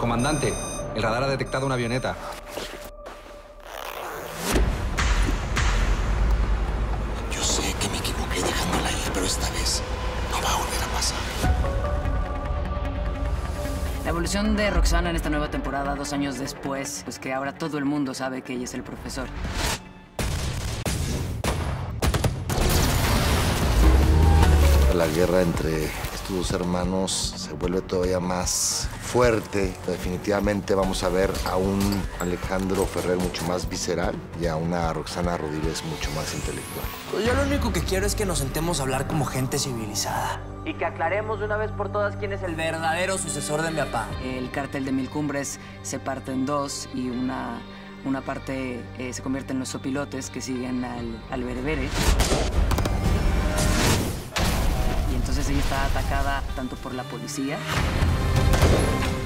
Comandante, el radar ha detectado una avioneta. Yo sé que me equivoqué dejándola ahí, pero esta vez no va a volver a pasar. La evolución de Roxana en esta nueva temporada, dos años después, pues que ahora todo el mundo sabe que ella es el profesor. La guerra entre dos hermanos se vuelve todavía más fuerte. Definitivamente vamos a ver a un Alejandro Ferrer mucho más visceral y a una Roxana Rodríguez mucho más intelectual. Pues yo lo único que quiero es que nos sentemos a hablar como gente civilizada. Y que aclaremos de una vez por todas quién es el verdadero sucesor de mi papá. El cártel de Mil Cumbres se parte en dos y una, una parte eh, se convierte en los sopilotes que siguen al, al berebere. Y entonces ella está atacada tanto por la policía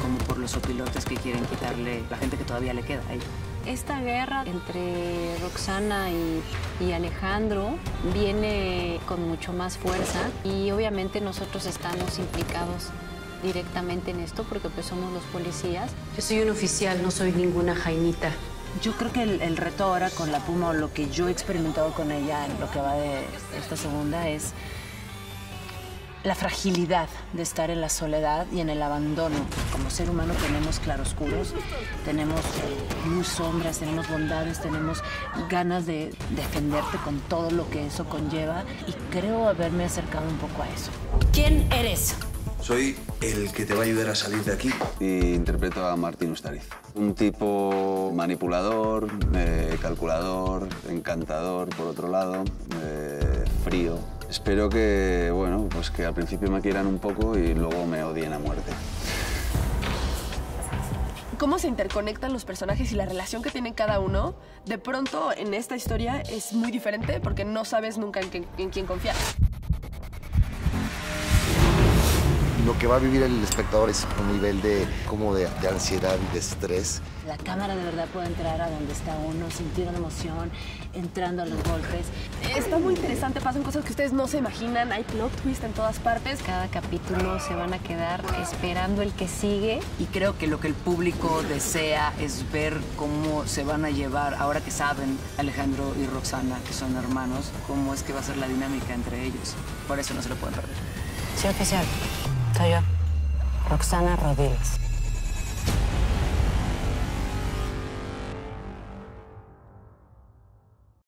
como por los sopilotes que quieren quitarle la gente que todavía le queda a ella. Esta guerra entre Roxana y, y, Alejandro viene con mucho más fuerza y obviamente nosotros estamos implicados directamente en esto porque pues somos los policías. Yo soy un oficial, no soy ninguna jainita. Yo creo que el, el reto ahora con la Puma o lo que yo he experimentado con ella en lo que va de esta segunda es la fragilidad de estar en la soledad y en el abandono. Como ser humano tenemos claroscuros, tenemos luz, sombras, tenemos bondades, tenemos ganas de defenderte con todo lo que eso conlleva y creo haberme acercado un poco a eso. ¿Quién eres? Soy el que te va a ayudar a salir de aquí. Y interpreto a Martín Ustariz. Un tipo manipulador, eh, calculador, encantador, por otro lado, eh, frío, Espero que, bueno, pues que al principio me quieran un poco y luego me odien a muerte. Cómo se interconectan los personajes y la relación que tienen cada uno, de pronto en esta historia es muy diferente porque no sabes nunca en, en quién confiar. Lo que va a vivir el espectador es un nivel de, como de, de ansiedad y de estrés. La cámara de verdad puede entrar a donde está uno, sentir una emoción, entrando a los golpes. Está muy interesante, pasan cosas que ustedes no se imaginan, hay plot twist en todas partes. Cada capítulo se van a quedar esperando el que sigue. Y creo que lo que el público desea es ver cómo se van a llevar, ahora que saben Alejandro y Roxana, que son hermanos, cómo es que va a ser la dinámica entre ellos. Por eso no se lo pueden perder. Sí, oficial. Soy yo, Roxana Rodríguez.